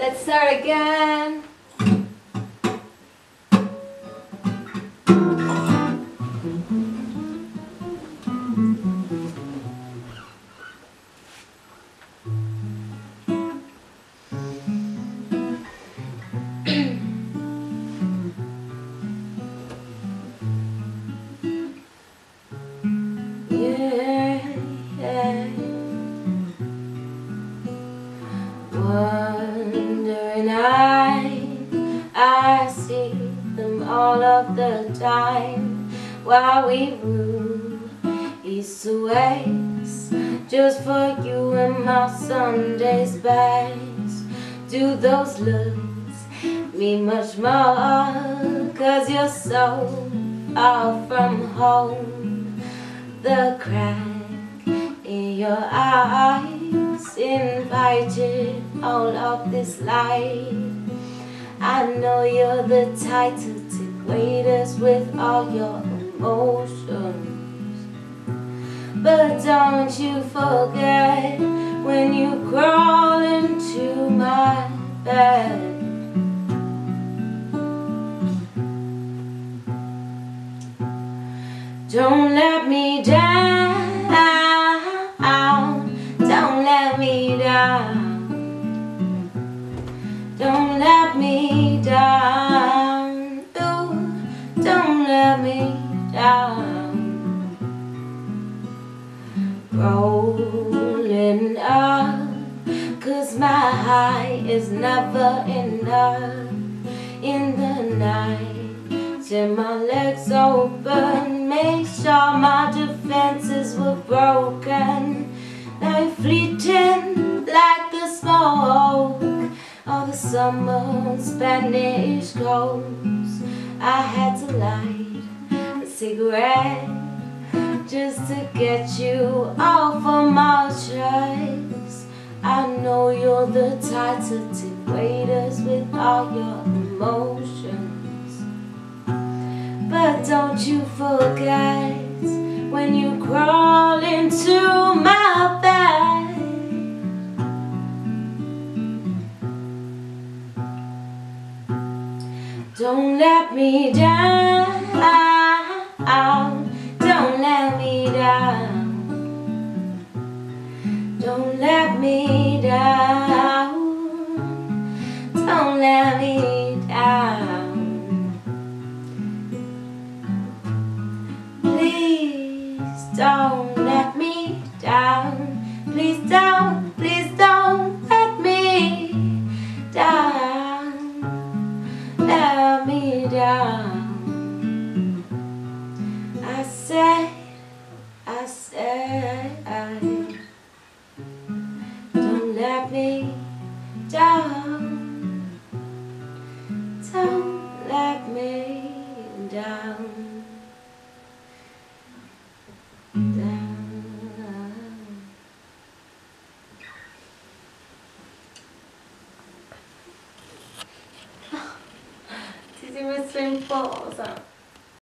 Let's start again. Of the time while we rule east to west, just for you and my Sunday's best. Do those looks mean much more? Cause you're so far from home. The crack in your eyes invited all of this light. I know you're the type take waiters with all your emotions. But don't you forget when you crawl into my bed. Don't let me down. Rolling up, cause my high is never enough in the night. Till my legs open, make sure my defenses were broken. Like fleeting like the smoke of the summer Spanish coast. I had to light a cigarette just to get you off of my chest. I know you're the type to take waiters with all your emotions. But don't you forget when you crawl into my bed. Don't let me down. Don't let me down. Don't let me down. Please don't let me down. Please don't, please don't let me down. Let me down. I said, I said, me down. Don't let me down. Down. Ti si messo in posa.